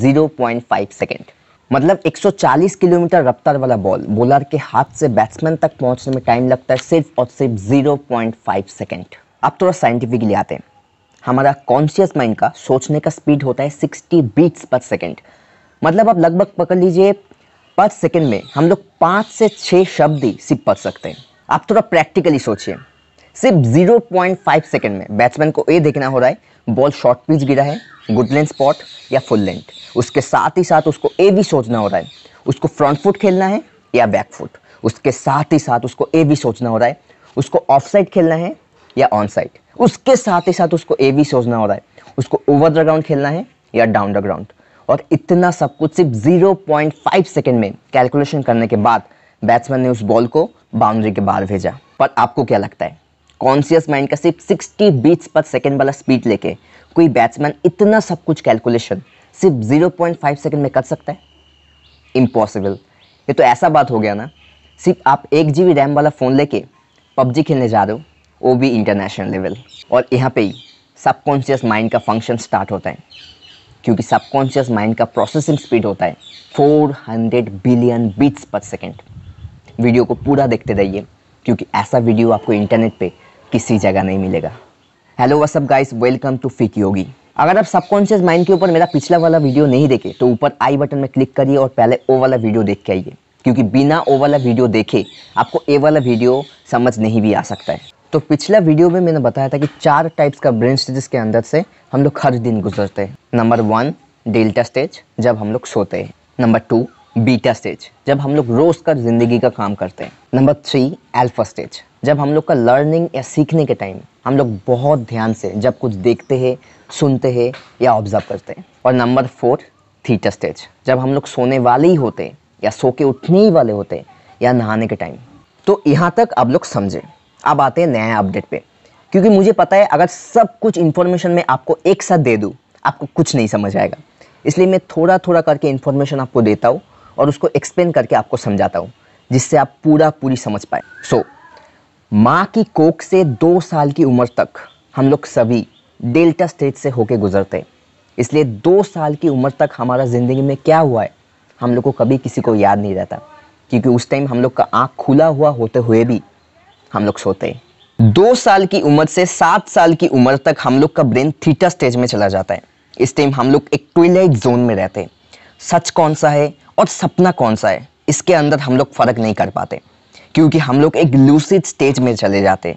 0.5 second मतलब 140 kilometre रफ्तार वाला बॉल बॉलर के हाथ से बैट्समैन तक पहुँचने में टाइम लगता है सिर्फ़ और सिर्फ़ 0.5 सेकेंड अब थोड़ा साइंटिफिकली आते हैं। हमारा कॉन्शियस माइंड का सोचने का स्पीड होता है 60 बीट्स पर सेकेंड मतलब आप लगभग पकड़ लीजिए पर सेकेंड में हम लोग पाँच से छः शब्द ही सिर्फ़ पढ़ सकते हैं। आप थोड़ा प्रैक्टिकली सोचिए। सिर्फ़ 0.5 सेकंड में बैट्समैन को ये देखना हो रहा है। बॉल शॉर्ट पिच गिरा है गुड लेंथ स्पॉट या फुल लेंथ उसके साथ ही साथ उसको ये भी सोचना हो रहा है। उसको फ्रंट फुट खेलना है या बैक फुट उसके साथ ही साथ उसको ये भी सोचना हो रहा है। उसको ऑफ़ साइड खेलना है या ऑन साइड उसके साथ ही साथ उसको ये भी सोचना हो रहा है। उसको ओवर द ग्राउंड खेलना है या डाउन द ग्राउंड और इतना सब कुछ सिर्फ़ 0.5 सेकंड में कैलकुलेशन करने के बाद बैट्समैन ने उस बॉल को बाउंड्री के बाहर भेजा। पर आपको क्या लगता है? कॉन्शियस माइंड का सिर्फ़ 60 बीट्स पर सेकेंड वाला स्पीड लेके कोई बैट्समैन इतना सब कुछ कैलकुलेशन सिर्फ़ 0.5 सेकेंड में कर सकता है? इम्पॉसिबल ये तो ऐसा बात हो गया ना, सिर्फ़ आप एक जी बी रैम वाला फ़ोन लेके पबजी खेलने जा रहे हो, वो भी इंटरनेशनल लेवल और यहाँ पे ही सबकॉन्शियस माइंड का फ़ंक्शन स्टार्ट होता है, क्योंकि सबकॉन्शियस माइंड का प्रोसेसिंग स्पीड होता है 400 billion beats per second video को पूरा देखते रहिए, क्योंकि ऐसा वीडियो आपको इंटरनेट पे किसी जगह नहीं मिलेगा। Hello wassup guys welcome to फिक योगी अगर आप सबकॉन्शियस माइंड के ऊपर मेरा पिछला वाला वीडियो नहीं देखे तो ऊपर आई बटन में क्लिक करिए और पहले ओ वाला वीडियो देख के आइए। क्योंकि बिना ओ वाला वीडियो देखे, आपको ए वाला वीडियो समझ नहीं भी आ सकता है। तो पिछला वीडियो में मैंने बताया था कि चार टाइप्स का ब्रेन स्टेजेस के अंदर से हम लोग हर दिन गुजरते हैं। नंबर वन डेल्टा स्टेज जब हम लोग सोते हैं। नंबर टू बीटा स्टेज, जब हम लोग रोज का ज़िंदगी का काम करते हैं। नंबर थ्री एल्फा स्टेज, जब हम लोग का लर्निंग या सीखने के टाइम हम लोग बहुत ध्यान से जब कुछ देखते हैं, सुनते हैं या ऑब्ज़र्व करते हैं। और नंबर फोर, थीटा स्टेज, जब हम लोग सोने वाले ही होते हैं या सो के उठने ही वाले होते हैं या नहाने के टाइम। तो यहाँ तक आप लोग समझे। अब आते हैं नया अपडेट पे। क्योंकि मुझे पता है, अगर सब कुछ इन्फॉर्मेशन मैं आपको एक साथ दे दूँ, आपको कुछ नहीं समझ आएगा। इसलिए मैं थोड़ा थोड़ा करके इन्फॉर्मेशन आपको देता हूँ। और उसको एक्सप्लेन करके आपको समझाता हूँ जिससे आप पूरा पूरी समझ पाए। सो so, माँ की कोख से दो साल की उम्र तक हम लोग सभी डेल्टा स्टेज से होके गुजरते हैं। इसलिए दो साल की उम्र तक हमारा ज़िंदगी में क्या हुआ है हम लोग को कभी किसी को याद नहीं रहता। क्योंकि उस टाइम हम लोग का आँख खुला हुआ होते हुए भी हम लोग सोते हैं। दो साल की उम्र से सात साल की उम्र तक हम लोग का ब्रेन थीटा स्टेज में चला जाता है। इस टाइम हम लोग एक ट्विलाइट जोन में रहते हैं। सच कौन सा है और सपना कौन सा है इसके अंदर हम लोग फ़र्क नहीं कर पाते। क्योंकि हम लोग एक लूसिड स्टेज में चले जाते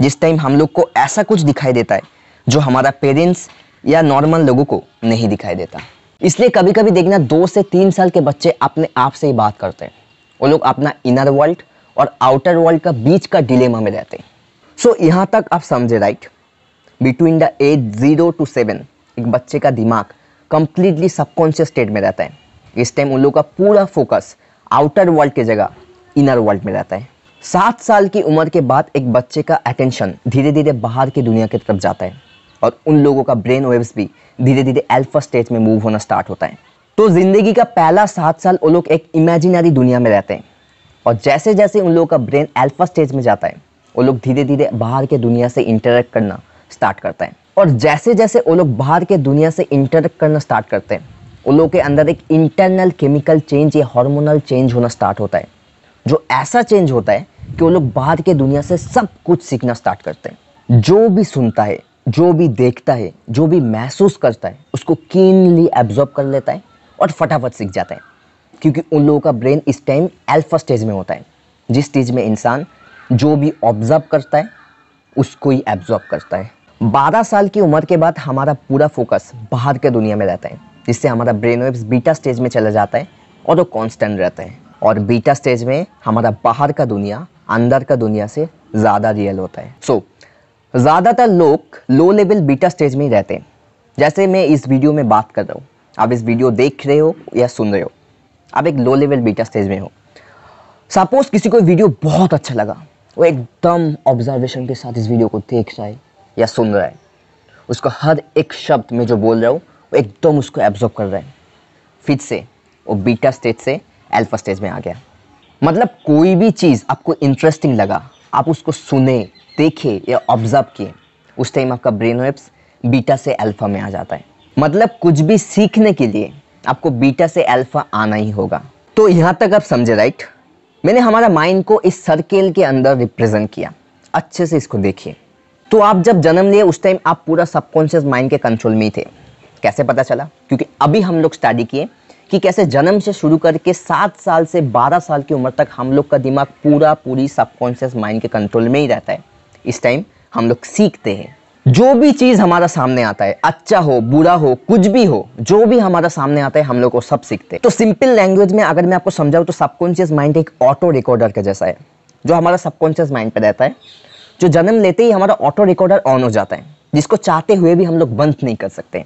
जिस टाइम हम लोग को ऐसा कुछ दिखाई देता है जो हमारा पेरेंट्स या नॉर्मल लोगों को नहीं दिखाई देता। इसलिए कभी कभी देखना दो से तीन साल के बच्चे अपने आप से ही बात करते हैं। वो लोग अपना इनर वर्ल्ड और आउटर वर्ल्ड का बीच का डिलेमा में रहते हैं। सो so, यहाँ तक आप समझे right between the age zero to seven एक बच्चे का दिमाग कंप्लीटली सबकॉन्शियस स्टेट में रहता है। इस टाइम उन लोग का पूरा फोकस आउटर वर्ल्ड की जगह इनर वर्ल्ड में रहता है। सात साल की उम्र के बाद एक बच्चे का अटेंशन धीरे धीरे बाहर की दुनिया की तरफ़ जाता है और उन लोगों का ब्रेन वेव्स भी धीरे धीरे अल्फ़ा स्टेज में मूव होना स्टार्ट होता है। तो ज़िंदगी का पहला सात साल वो लोग एक इमेजिनरी दुनिया में रहते हैं। और जैसे जैसे उन लोगों का ब्रेन अल्फ़ा स्टेज में जाता है वो लोग धीरे धीरे बाहर के दुनिया से इंटरेक्ट करना स्टार्ट करता है। और जैसे जैसे वो लोग बाहर के दुनिया से इंटरेक्ट करना स्टार्ट करते हैं, उन लोगों के अंदर एक इंटरनल केमिकल चेंज या हार्मोनल चेंज होना स्टार्ट होता है। जो ऐसा चेंज होता है कि वो लोग बाहर के दुनिया से सब कुछ सीखना स्टार्ट करते हैं। जो भी सुनता है, जो भी देखता है, जो भी महसूस करता है, उसको कीनली एब्जॉर्ब कर लेता है और फटाफट सीख जाता है। क्योंकि उन लोगों का ब्रेन इस टाइम अल्फ़ा स्टेज में होता है। जिस स्टेज में इंसान जो भी ऑब्ज़र्व करता है, उसको ही एब्जॉर्ब करता है। 12 साल की उम्र के बाद हमारा पूरा फोकस बाहर के दुनिया में रहता है जिससे हमारा ब्रेन वेव्स बीटा स्टेज में चला जाता है और वो कांस्टेंट रहता है। और बीटा स्टेज में हमारा बाहर का दुनिया अंदर का दुनिया से ज़्यादा रियल होता है। सो so, ज़्यादातर लोग लो लेवल बीटा स्टेज में ही रहते हैं। जैसे मैं इस वीडियो में बात कर रहा हूँ। आप इस वीडियो देख रहे हो या सुन रहे हो? आप एक लो लेवल बीटा स्टेज में हो। सपोज़ किसी को वीडियो बहुत अच्छा लगा। वो एकदम ऑब्जर्वेशन के साथ इस वीडियो को देख रहा है। या सुन रहा है। उसको हर एक शब्द में जो बोल रहा हूँ, वो एकदम उसको एब्जॉर्ब कर रहा है। फिर से, वो बीटा स्टेज से अल्फ़ा स्टेज में आ गया। मतलब कोई भी चीज़ आपको इंटरेस्टिंग लगा, आप उसको सुने, देखे या ऑब्ज़र्व किए, उस टाइम आपका ब्रेन वेब्स बीटा से अल्फ़ा में आ जाता है। मतलब कुछ भी सीखने के लिए आपको बीटा से अल्फ़ा आना ही होगा। तो यहाँ तक आप समझे राइट मैंने हमारा माइंड को इस सर्किल के अंदर रिप्रेजेंट किया। अच्छे से इसको देखिए। तो आप जब जन्म लिए उस टाइम आप पूरा सबकॉन्शियस माइंड के कंट्रोल में ही थे। कैसे पता चला? क्योंकि अभी हम लोग स्टडी किए कि कैसे जन्म से शुरू करके सात साल से बारह साल की उम्र तक हम लोग का दिमाग पूरा पूरी सबकॉन्शियस माइंड के कंट्रोल में ही रहता है। इस टाइम हम लोग सीखते हैं। जो भी चीज़ हमारा सामने आता है अच्छा हो, बुरा हो, कुछ भी हो, जो भी हमारा सामने आता है, हम लोग को सब सीखते हैं। तो सिंपल लैंग्वेज में अगर मैं आपको समझाऊँ तो सबकॉन्शियस माइंड एक ऑटो रिकॉर्डर के जैसा है, जो हमारा सबकॉन्शियस माइंड पे रहता है। जो जन्म लेते ही हमारा ऑटो रिकॉर्डर ऑन हो जाता है, जिसको चाहते हुए भी हम लोग बंद नहीं कर सकते।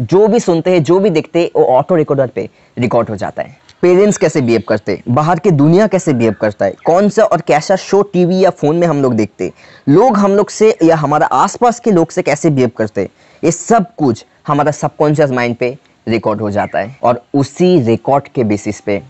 जो भी सुनते हैं, जो भी देखते हैं, वो ऑटो रिकॉर्डर पे रिकॉर्ड हो जाता है। पेरेंट्स कैसे बिहेव करते हैं? बाहर की दुनिया कैसे बिहेव करता है? कौन सा और कैसा शो टीवी या फ़ोन में हम लोग देखते हैं? लोग हम लोग से या हमारा आसपास के लोग से कैसे बिहेव करते हैं? ये सब कुछ हमारा सबकॉन्शियस माइंड पे रिकॉर्ड हो जाता है। और उसी रिकॉर्ड के बेसिस पे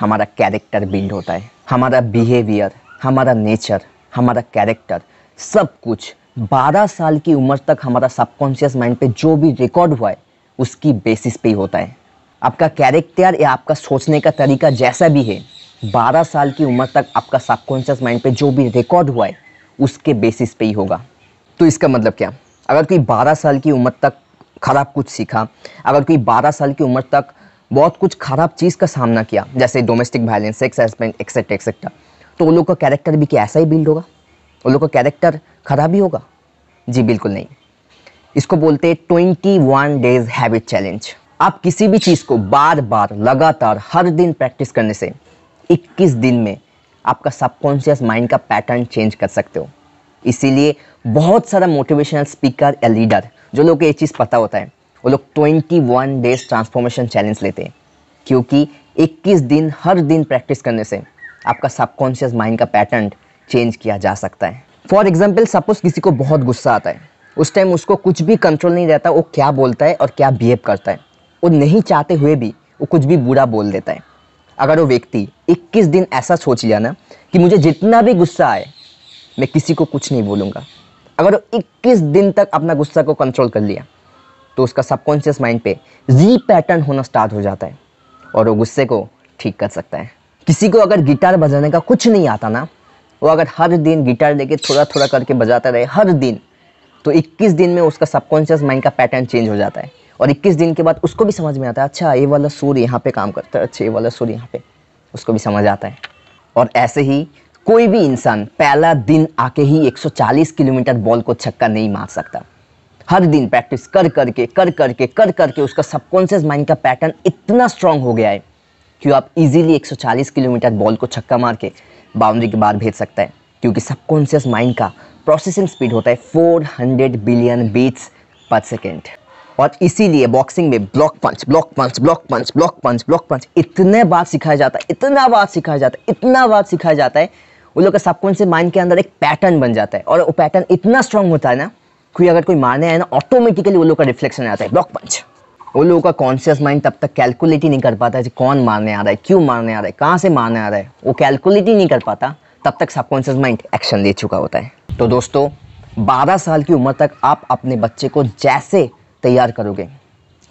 हमारा कैरेक्टर बिल्ड होता है। हमारा बिहेवियर हमारा नेचर हमारा कैरेक्टर सब कुछ। 12 साल की उम्र तक हमारा सबकॉन्शियस माइंड पे जो भी रिकॉर्ड हुआ है, उसकी बेसिस पे ही होता है। आपका कैरेक्टर या आपका सोचने का तरीका जैसा भी है 12 साल की उम्र तक आपका सबकॉन्शियस माइंड पे जो भी रिकॉर्ड हुआ है, उसके बेसिस पे ही होगा। तो इसका मतलब क्या? अगर कोई 12 साल की उम्र तक खराब कुछ सीखा, अगर कोई 12 साल की उम्र तक बहुत कुछ खराब चीज़ का सामना किया, जैसे domestic violence sex husband etcetera etcetera तो उन लोग का कैरेक्टर भी क्या ऐसा ही बिल्ड होगा? उन लोग का कैरेक्टर खराब ही होगा। जी, बिल्कुल नहीं। इसको बोलते हैं twenty one days habit challenge आप किसी भी चीज़ को बार बार लगातार, हर दिन प्रैक्टिस करने से 21 दिन में आपका सबकॉन्शियस माइंड का पैटर्न चेंज कर सकते हो। इसीलिए बहुत सारा मोटिवेशनल स्पीकर या लीडर जो लोग को ये चीज़ पता होता है, वो लोग 21 डेज़ ट्रांसफॉर्मेशन चैलेंज लेते हैं। क्योंकि 21 दिन हर दिन प्रैक्टिस करने से आपका सबकॉन्शियस माइंड का पैटर्न चेंज किया जा सकता है। फॉर एग्ज़ाम्पल सपोज़ किसी को बहुत गुस्सा आता है। उस टाइम उसको कुछ भी कंट्रोल नहीं रहता, वो क्या बोलता है और क्या बिहेव करता है। वो नहीं चाहते हुए भी वो कुछ भी बुरा बोल देता है। अगर वो व्यक्ति 21 दिन ऐसा सोच लिया ना कि मुझे जितना भी गुस्सा आए, मैं किसी को कुछ नहीं बोलूँगा। अगर वो 21 दिन तक अपना गुस्सा को कंट्रोल कर लिया तो उसका सबकॉन्शियस माइंड पे री पैटर्न होना स्टार्ट हो जाता है और वो गुस्से को ठीक कर सकता है। किसी को अगर गिटार बजाने का कुछ नहीं आता ना वो अगर हर दिन गिटार लेके थोड़ा थोड़ा करके बजाता रहे, हर दिन तो 21 दिन में उसका सबकॉन्शियस माइंड का पैटर्न चेंज हो जाता है। और 21 दिन के बाद उसको भी समझ में आता है अच्छा ये वाला सूर्य यहाँ पे काम करता है अच्छा ये वाला सूर्य यहाँ पे, उसको भी समझ आता है। और ऐसे ही कोई भी इंसान पहला दिन आके ही 140 किलोमीटर बॉल को छक्का नहीं मार सकता। हर दिन प्रैक्टिस कर करके कर करके कर करके उसका सबकॉन्शियस माइंड का पैटर्न इतना स्ट्रांग हो गया है कि आप इजीली 140 किलोमीटर बॉल को छक्का मार के बाउंड्री के बाहर भेज सकता है, क्योंकि सबकॉन्शियस माइंड का प्रोसेसिंग स्पीड होता है 400 बिलियन बीट्स पर सेकेंड। और इसीलिए बॉक्सिंग में block punch block punch block punch block punch block punch, इतने बार सिखाया जाता है, इतना बार सिखाया जाता है, इतना बार सिखाया जाता है वो लोग का सबकॉन्शियस माइंड के अंदर एक पैटर्न बन जाता है। और वो पैटर्न इतना स्ट्रांग होता है ना कोई अगर कोई मारने आए ना ऑटोमेटिकली वो लोग का रिफ्लेक्शन आता है, ब्लॉक पंच। वो लोगों का कॉन्शियस माइंड तब तक कैलकुलेट ही नहीं कर पाता है कौन मारने आ रहा है, क्यों मारने आ रहा है, कहाँ से मारने आ रहा है। वो कैलकुलेट ही नहीं कर पाता, तब तक सबकॉन्शियस माइंड एक्शन ले चुका होता है। तो दोस्तों 12 साल की उम्र तक आप अपने बच्चे को जैसे तैयार करोगे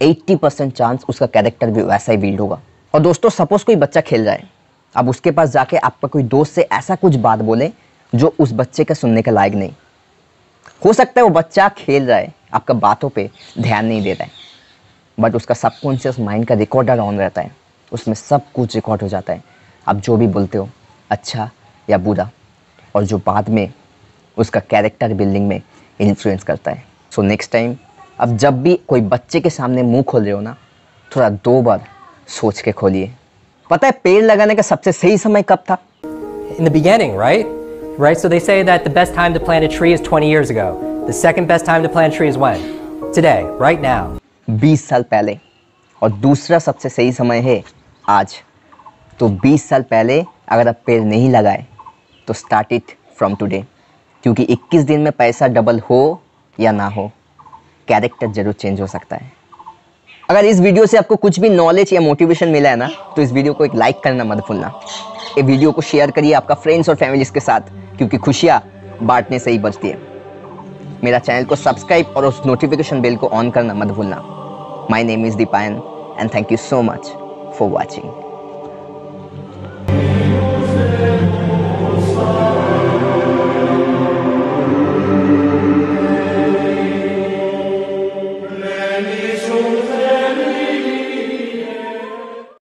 80 परसेंट चांस उसका कैरेक्टर भी वैसा ही बिल्ड होगा। और दोस्तों सपोज़ कोई बच्चा खेल रहा है, अब उसके पास जाके आपका कोई दोस्त से ऐसा कुछ बात बोले जो उस बच्चे का सुनने के लायक नहीं। हो सकता है वो बच्चा खेल रहा है, आपका बातों पे ध्यान नहीं दे रहा है। बट उसका सबकॉन्शियस माइंड का रिकॉर्डर ऑन रहता है उसमें सब कुछ रिकॉर्ड हो जाता है आप जो भी बोलते हो अच्छा या बुरा और जो बाद में उसका कैरेक्टर बिल्डिंग में इन्फ्लुएंस करता है सो नेक्स्ट टाइम अब जब भी कोई बच्चे के सामने मुँह खोल रहे हो ना थोड़ा दो बार सोच के खोलिए पता है पेड़ लगाने का सबसे सही समय कब था In the beginning, right? Right? So they say that the best time to plant a tree is 20 years ago. The second best time to plant a tree is when? Today, right now. 20 साल पहले। और दूसरा सबसे सही समय है आज। तो 20 साल पहले अगर आप पेड़ नहीं लगाए तो स्टार्ट इट फ्रॉम टुडे क्योंकि 21 दिन में पैसा डबल हो या ना हो कैरेक्टर ज़रूर चेंज हो सकता है। अगर इस वीडियो से आपको कुछ भी नॉलेज या मोटिवेशन मिला है ना तो इस वीडियो को एक लाइक करना मत भूलना। ये वीडियो को शेयर करिए आपका फ्रेंड्स और फैमिलीज़ के साथ, क्योंकि खुशियाँ बांटने से ही बचती है। मेरा चैनल को सब्सक्राइब और उस नोटिफिकेशन बेल को ऑन करना मत भूलना my name is Dipayan and thank you so much for watching.